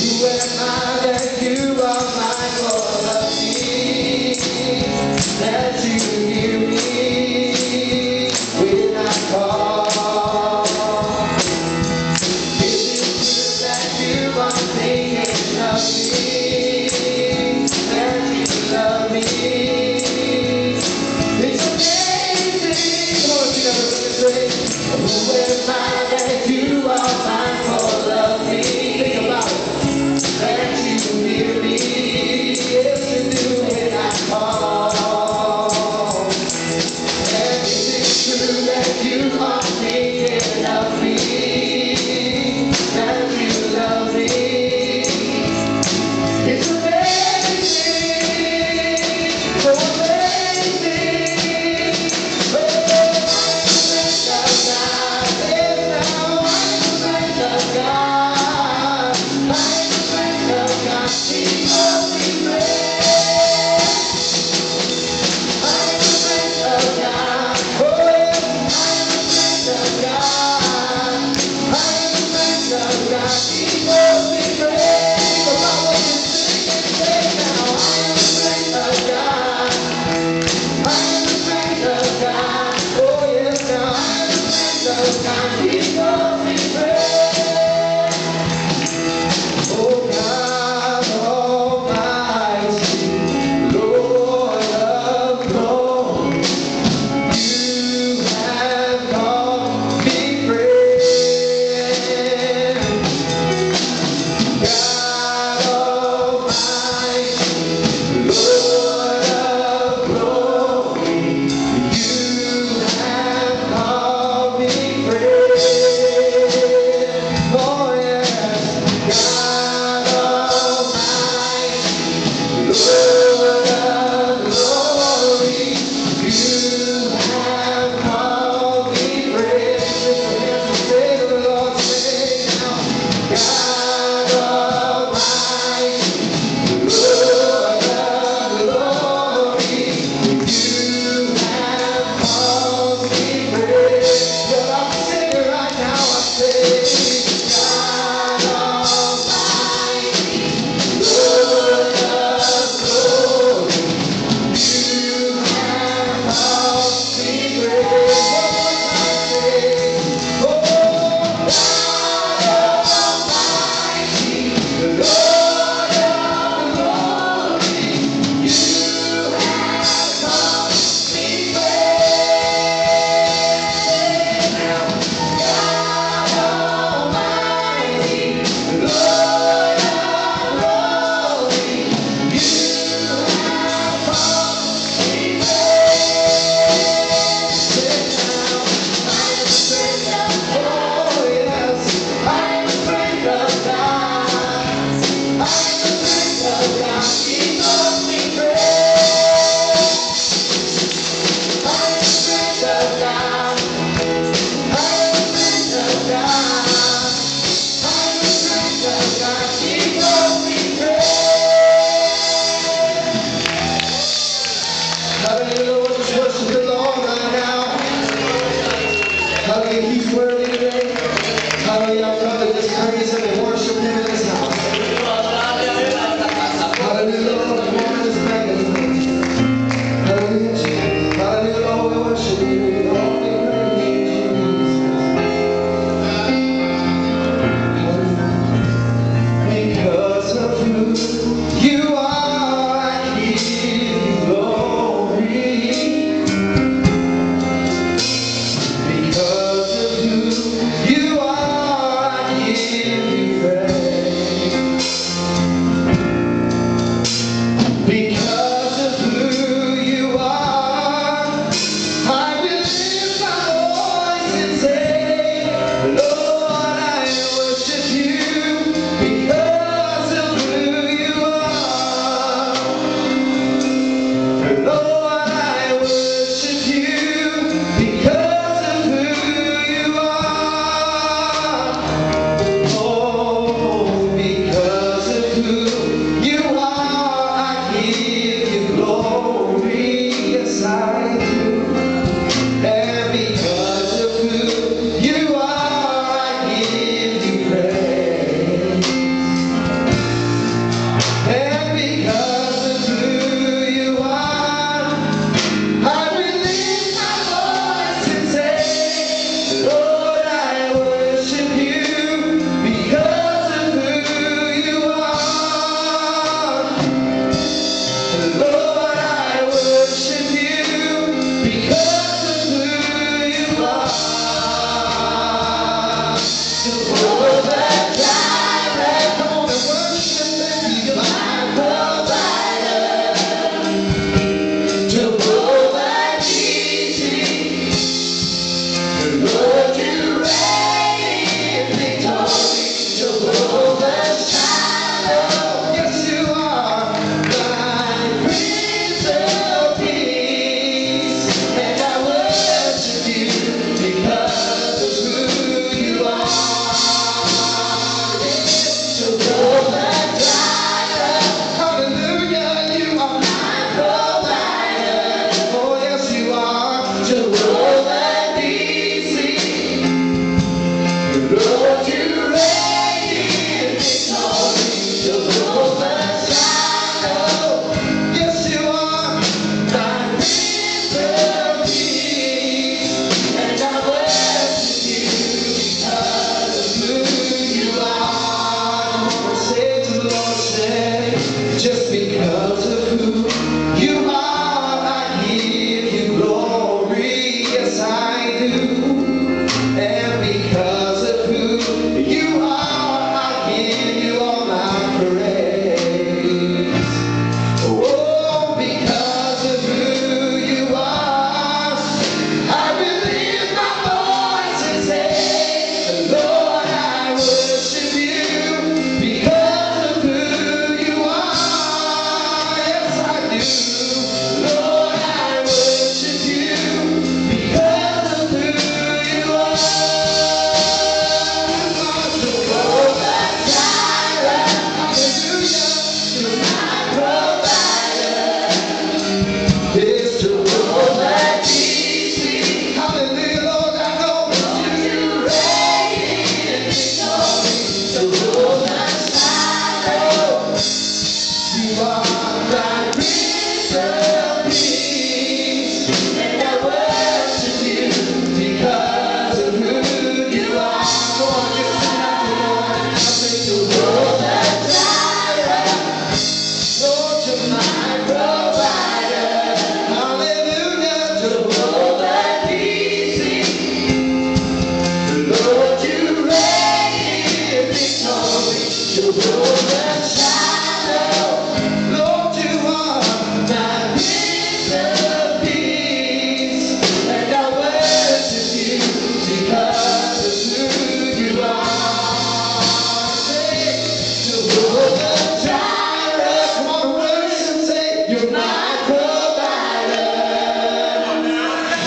you when I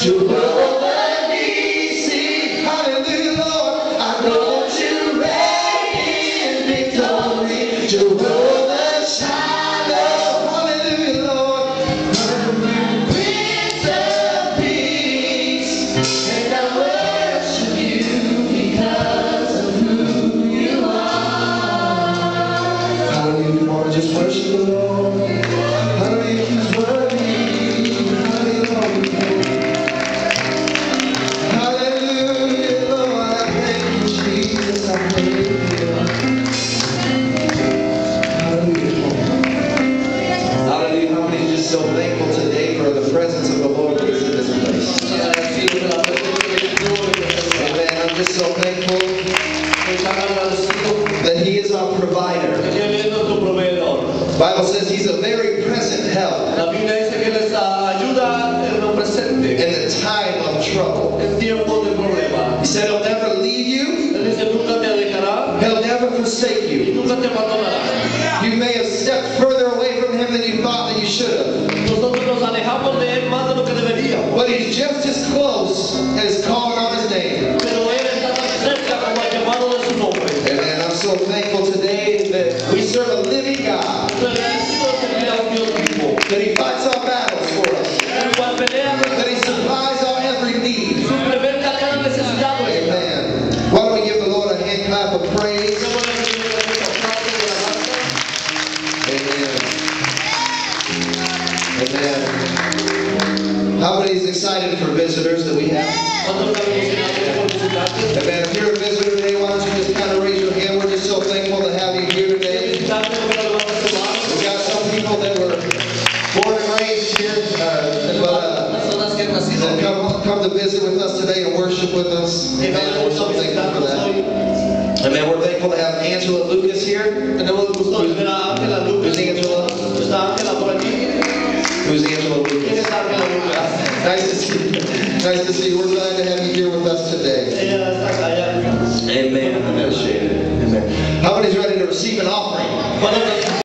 to help. La Biblia dice que les ayuda en lo presente. In the time of trouble. En tiempo de problema. He said, He'll never leave you. Él dice, nunca te dejará. He'll never forsake you. Y nunca te abandonará. thankful to have Angela Lucas here. And then we'll, we'll Who's Angela? Who's Angela? Who's Angela Lucas? Nice to see you. Nice to see you. We're glad